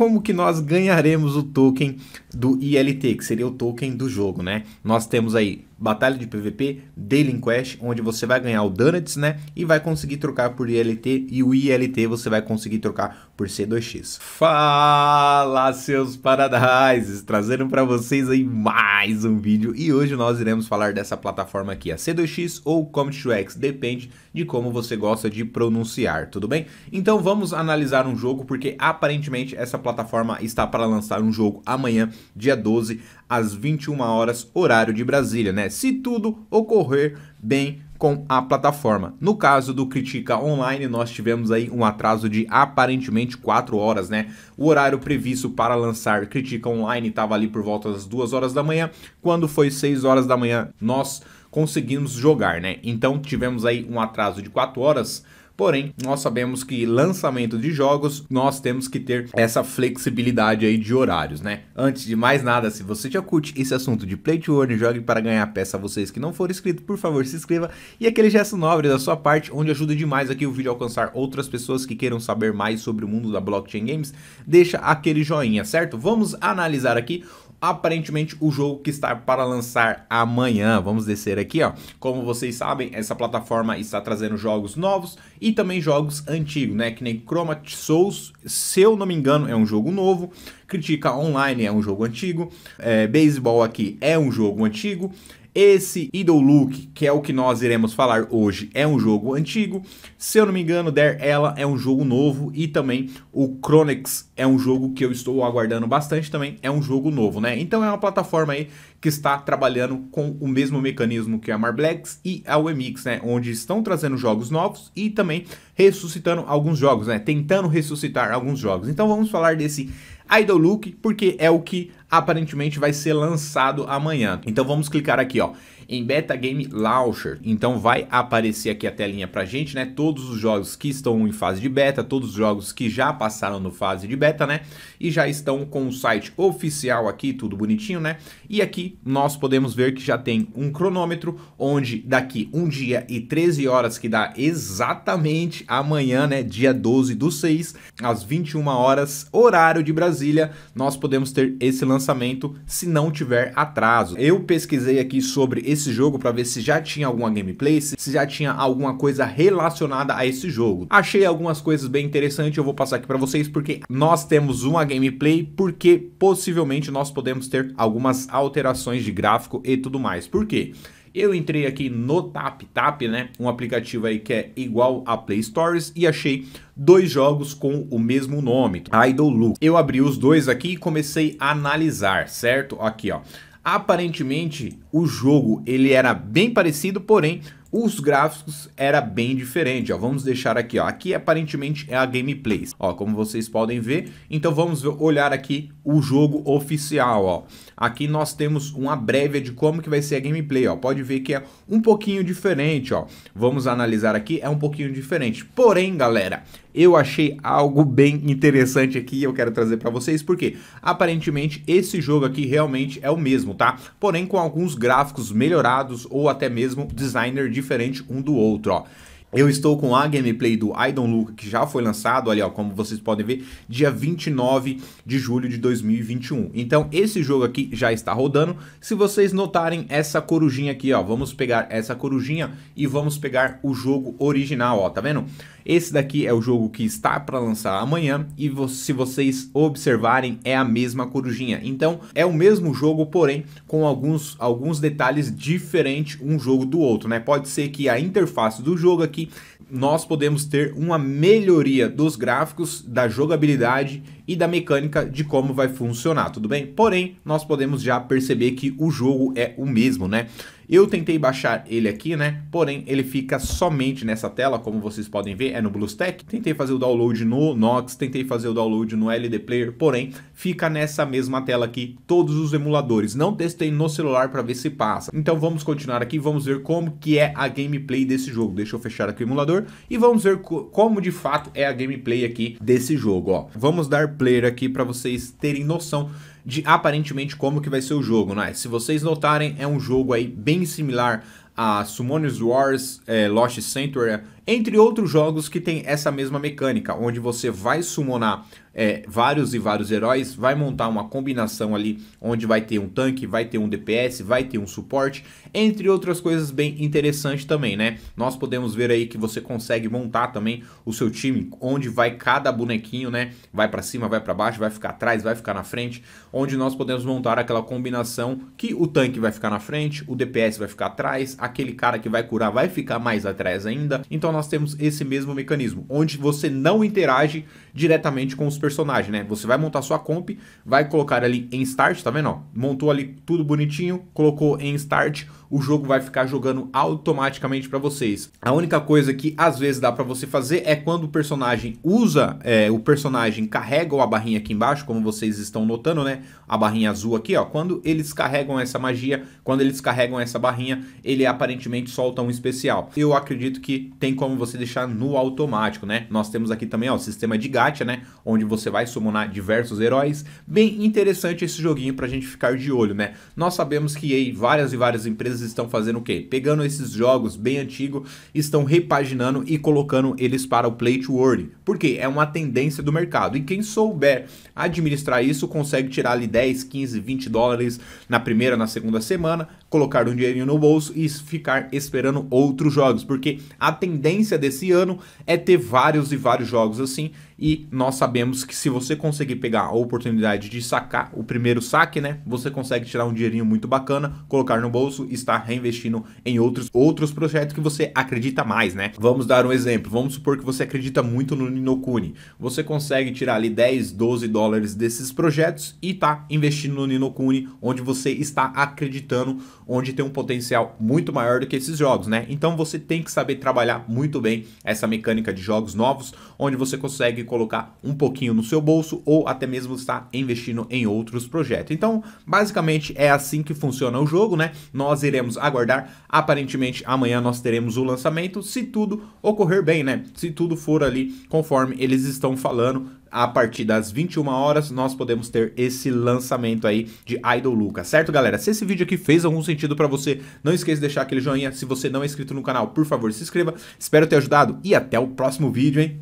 como que nós ganharemos o token do ILT, que seria o token do jogo, né? Nós temos aí batalha de PVP, Daily Quest, onde você vai ganhar o Donuts, né? E vai conseguir trocar por ILT e o ILT você vai conseguir trocar por C2X. Fala, seus paradises! Trazendo para vocês aí mais um vídeo e hoje nós iremos falar dessa plataforma aqui, a C2X ou Comet 2X, depende de como você gosta de pronunciar, tudo bem? Então vamos analisar um jogo porque aparentemente essa plataforma está para lançar um jogo amanhã, dia 12, às 21 horas, horário de Brasília, né? Se tudo ocorrer bem com a plataforma. No caso do Critica Online, nós tivemos aí um atraso de aparentemente 4 horas, né? O horário previsto para lançar Critica Online estava ali por volta das 2 horas da manhã. Quando foi 6 horas da manhã, nós conseguimos jogar, né? Então tivemos aí um atraso de 4 horas Porém, nós sabemos que lançamento de jogos, nós temos que ter essa flexibilidade aí de horários, né? Antes de mais nada, se você já curte esse assunto de Play to Earn, jogue para ganhar peça, vocês que não forem inscritos, por favor, se inscreva. E aquele gesto nobre da sua parte, onde ajuda demais aqui o vídeo a alcançar outras pessoas que queiram saber mais sobre o mundo da Blockchain Games, deixa aquele joinha, certo? Vamos analisar aqui aparentemente o jogo que está para lançar amanhã. Vamos descer aqui, ó. Como vocês sabem, essa plataforma está trazendo jogos novos e também jogos antigos, né? Que nem Chromat Souls, se eu não me engano, é um jogo novo. Critica Online é um jogo antigo. É, Baseball aqui é um jogo antigo. Esse Idol Look, que é o que nós iremos falar hoje, é um jogo antigo. Se eu não me engano, Der Ela é um jogo novo e também o Chronix é um jogo que eu estou aguardando bastante também, é um jogo novo, né? Então é uma plataforma aí que está trabalhando com o mesmo mecanismo que a Marblex e a UMX, né? Onde estão trazendo jogos novos e também ressuscitando alguns jogos, né? Tentando ressuscitar alguns jogos. Então vamos falar desse Idol Look, porque é o que aparentemente vai ser lançado amanhã. Então vamos clicar aqui, ó, em Beta Game Launcher. Então vai aparecer aqui a telinha pra gente, né? Todos os jogos que estão em fase de beta, todos os jogos que já passaram no fase de beta, né? E já estão com o site oficial aqui, tudo bonitinho, né? E aqui nós podemos ver que já tem um cronômetro, onde daqui um dia e 13 horas, que dá exatamente amanhã, né? Dia 12 do 6, às 21 horas, horário de Brasília, nós podemos ter esse lançamento se não tiver atraso. Eu pesquisei aqui sobre esse jogo para ver se já tinha alguma gameplay, se já tinha alguma coisa relacionada a esse jogo. Achei algumas coisas bem interessantes, eu vou passar aqui para vocês porque nós temos uma gameplay, porque possivelmente nós podemos ter algumas alterações de gráfico e tudo mais. Por quê? Eu entrei aqui no TapTap, né, um aplicativo aí que é igual a Play Stores e achei dois jogos com o mesmo nome, Idol Look. Eu abri os dois aqui e comecei a analisar, certo? Aqui, ó. Aparentemente, o jogo ele era bem parecido, porém os gráficos era bem diferente, ó. Vamos deixar aqui, ó. Aqui aparentemente é a gameplay, ó, como vocês podem ver. Então vamos olhar aqui o jogo oficial, ó. Aqui nós temos uma prévia de como que vai ser a gameplay, ó. Pode ver que é um pouquinho diferente, ó. Vamos analisar aqui, é um pouquinho diferente. Porém, galera, eu achei algo bem interessante aqui e eu quero trazer para vocês, porque aparentemente esse jogo aqui realmente é o mesmo, tá? Porém com alguns gráficos melhorados ou até mesmo designer diferente um do outro, ó. Eu estou com a gameplay do I Don't Look, que já foi lançado, ali ó, como vocês podem ver, dia 29 de julho de 2021. Então esse jogo aqui já está rodando. Se vocês notarem essa corujinha aqui, ó, vamos pegar essa corujinha e vamos pegar o jogo original, ó, tá vendo? Esse daqui é o jogo que está para lançar amanhã e se vocês observarem é a mesma corujinha. Então é o mesmo jogo, porém com alguns, alguns detalhes diferentes um jogo do outro, né? Pode ser que a interface do jogo aqui nós podemos ter uma melhoria dos gráficos, da jogabilidade e da mecânica de como vai funcionar, tudo bem? Porém, nós podemos já perceber que o jogo é o mesmo, né? Eu tentei baixar ele aqui, né? Porém, ele fica somente nessa tela, como vocês podem ver, é no BlueStack. Tentei fazer o download no Nox, tentei fazer o download no LD Player, porém, fica nessa mesma tela aqui, todos os emuladores. Não testei no celular para ver se passa. Então, vamos continuar aqui, vamos ver como que é a gameplay desse jogo. Deixa eu fechar aqui o emulador e vamos ver como de fato é a gameplay aqui desse jogo, ó. Vamos dar aqui para vocês terem noção de aparentemente como que vai ser o jogo, né? Se vocês notarem, é um jogo aí bem similar a Summoners Wars, é, Lost Sanctuary, entre outros jogos que tem essa mesma mecânica, onde você vai summonar é, vários e vários heróis, vai montar uma combinação ali onde vai ter um tanque, vai ter um DPS, vai ter um suporte, entre outras coisas bem interessantes também, né? Nós podemos ver aí que você consegue montar também o seu time, onde vai cada bonequinho, né? Vai para cima, vai para baixo, vai ficar atrás, vai ficar na frente, onde nós podemos montar aquela combinação que o tanque vai ficar na frente, o DPS vai ficar atrás, aquele cara que vai curar vai ficar mais atrás ainda. Então nós temos esse mesmo mecanismo, onde você não interage diretamente com os personagens, né? Você vai montar sua comp, vai colocar ali em start, tá vendo? Ó, montou ali tudo bonitinho, colocou em start, o jogo vai ficar jogando automaticamente para vocês. A única coisa que às vezes dá para você fazer é quando o personagem usa, é, o personagem carrega a barrinha aqui embaixo, como vocês estão notando, né? A barrinha azul aqui, ó. Quando eles carregam essa magia, quando eles carregam essa barrinha, ele aparentemente solta um especial. Eu acredito que tem como você deixar no automático, né? Nós temos aqui também, ó, o sistema de gacha, né? Onde você vai summonar diversos heróis. Bem interessante esse joguinho pra gente ficar de olho, né? Nós sabemos que aí várias e várias empresas estão fazendo o quê? Pegando esses jogos bem antigos, estão repaginando e colocando eles para o Play to Earn. Porque é uma tendência do mercado. E quem souber administrar isso consegue tirar ali 10, 15, 20 dólares na primeira, na segunda semana, colocar um dinheirinho no bolso e ficar esperando outros jogos. Porque a tendência desse ano é ter vários e vários jogos assim e nós sabemos que se você conseguir pegar a oportunidade de sacar o primeiro saque, né, você consegue tirar um dinheirinho muito bacana, colocar no bolso e estar reinvestindo em outros, outros projetos que você acredita mais, né? Vamos dar um exemplo, vamos supor que você acredita muito no Ninokuni, você consegue tirar ali 10, 12 dólares desses projetos e tá investindo no Ninokuni, onde você está acreditando, onde tem um potencial muito maior do que esses jogos, né? Então você tem que saber trabalhar muito bem essa mecânica de jogos novos, onde você consegue colocar um pouquinho no seu bolso ou até mesmo estar investindo em outros projetos. Então, basicamente é assim que funciona o jogo, né? Nós iremos aguardar. Aparentemente amanhã nós teremos o lançamento, se tudo ocorrer bem, né? Se tudo for ali conforme eles estão falando, a partir das 21 horas nós podemos ter esse lançamento aí de Idol Luca, certo galera? Se esse vídeo aqui fez algum sentido para você, não esqueça de deixar aquele joinha, se você não é inscrito no canal, por favor se inscreva, espero ter ajudado e até o próximo vídeo, hein?